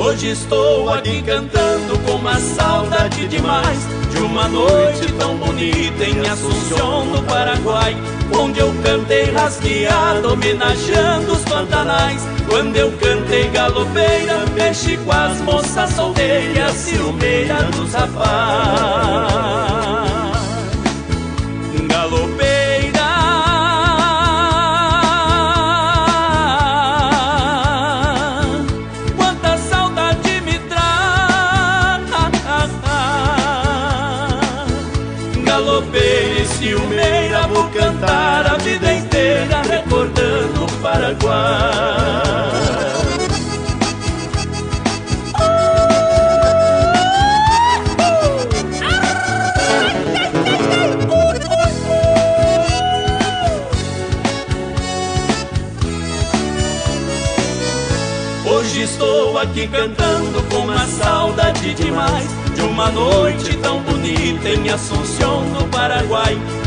Hoje estou aqui cantando com uma saudade demais De uma noite tão bonita em Assunção, no Paraguai Onde eu cantei rasgueado, homenageando os pantanais. Quando eu cantei galopeira, mexi com as moças solteiras Ciumeira dos rapazes Paraguai. Hoje estou aqui cantando com uma saudade demais De uma noite tão bonita em Assunção, no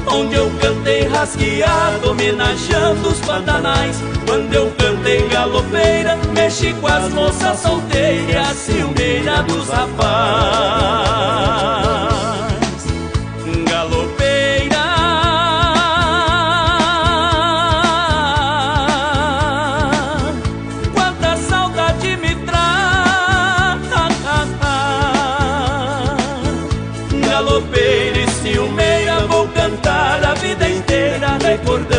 Onde eu cantei rasgueado, homenageando os pantanais. Quando eu cantei galopeira, mexi com as moças solteiras Ciumeira dos rapazes. Galopeira. Quanta saudade me traz Galopeira e ciumeira vou